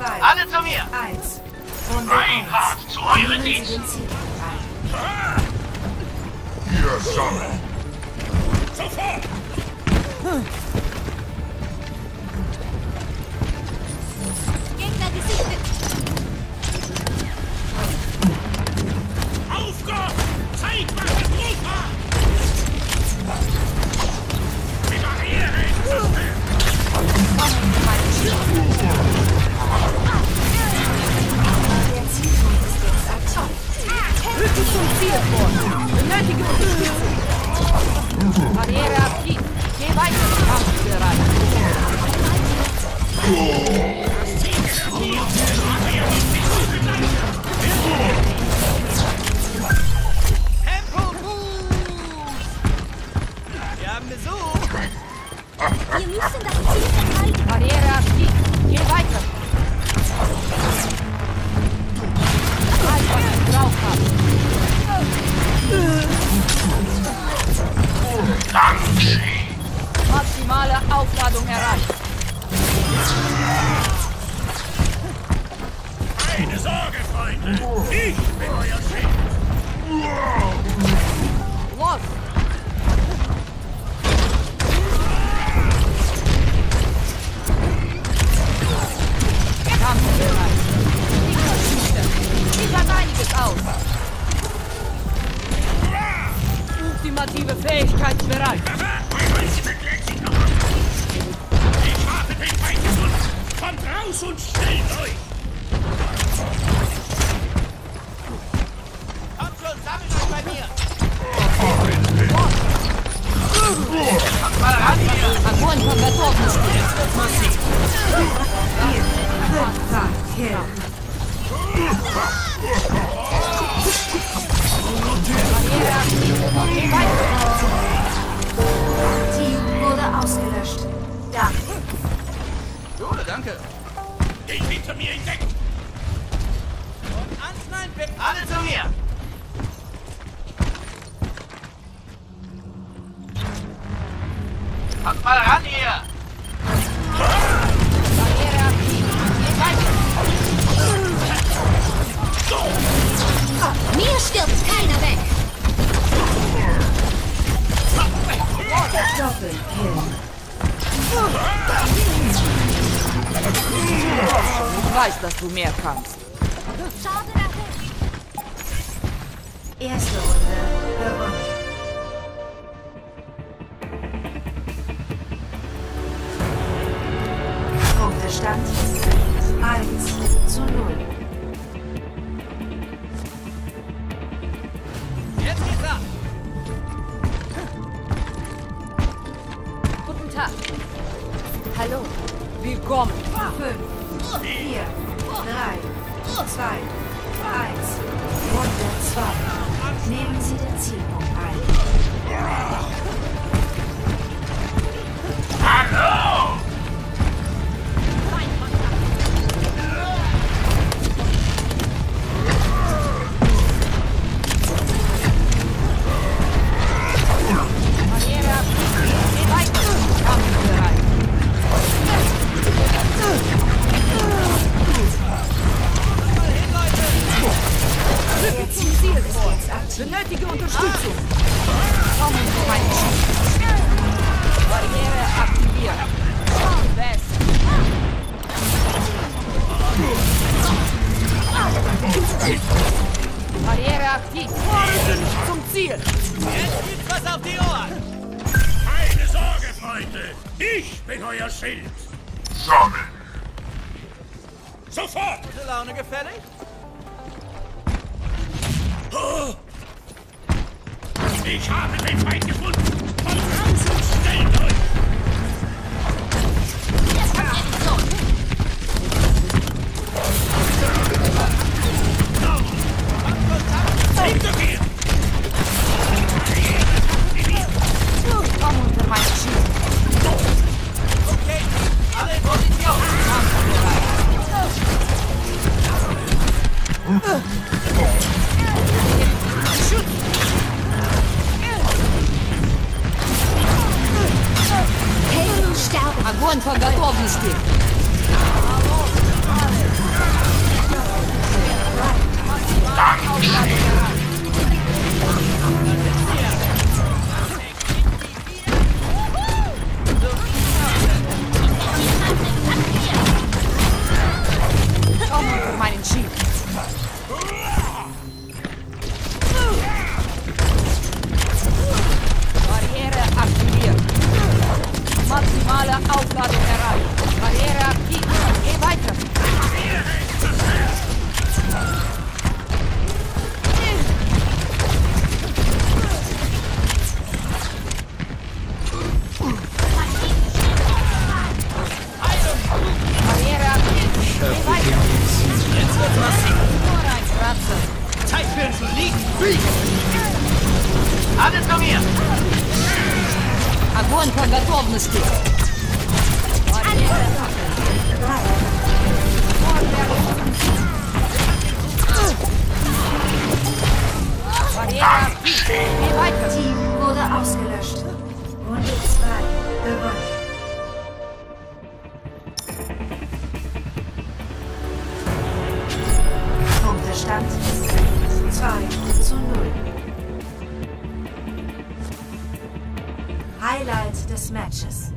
2, Alle zu mir! 1. Runde Reinhard, 1. zu euren Nehmen Sie Dienst! den Zielpunkt ein. Hier, Sonne. Sofort! Gegner Barriere aktiv. Geh weiter. Kampfbereit. Sorge, Freunde! Ich bin euer Schild! Los! Kampfbereit. Gegner schüchtern. Sieht hat einiges aus. Ultimative Fähigkeit bereit. Ich habe den Feind gefunden! Kommt raus und stellt euch! Огонь по готовности. Kill. Barriere dass du mehr kannst. Schade dahin. Erste Runde gewonnen. Punktestand 1 zu 0. Jetzt geht's ab! Guten Tag. Hallo. Willkommen. 5, 4, 3, 2, 1. Runde 2. Nehmen Sie den Zielpunkt ein. Unterstützung. Kommen. Barriere aktiviert. West. Barriere aktiv. Zum Ziel. Jetzt gibt's was auf die Ohren! Keine Sorge, Freunde! Ich bin euer Schild! Sammeln. Sofort! Gute Laune gefällig? Ich habe den Feind gefunden! Огонь по готовности. Komm Alle zu mir. Огонь по готовности. Barriere aktiv. Geh weiter. Team wurde ausgelöscht. Runde 2 gewonnen. Punktestand 2 zu 0. Highlight des Matches.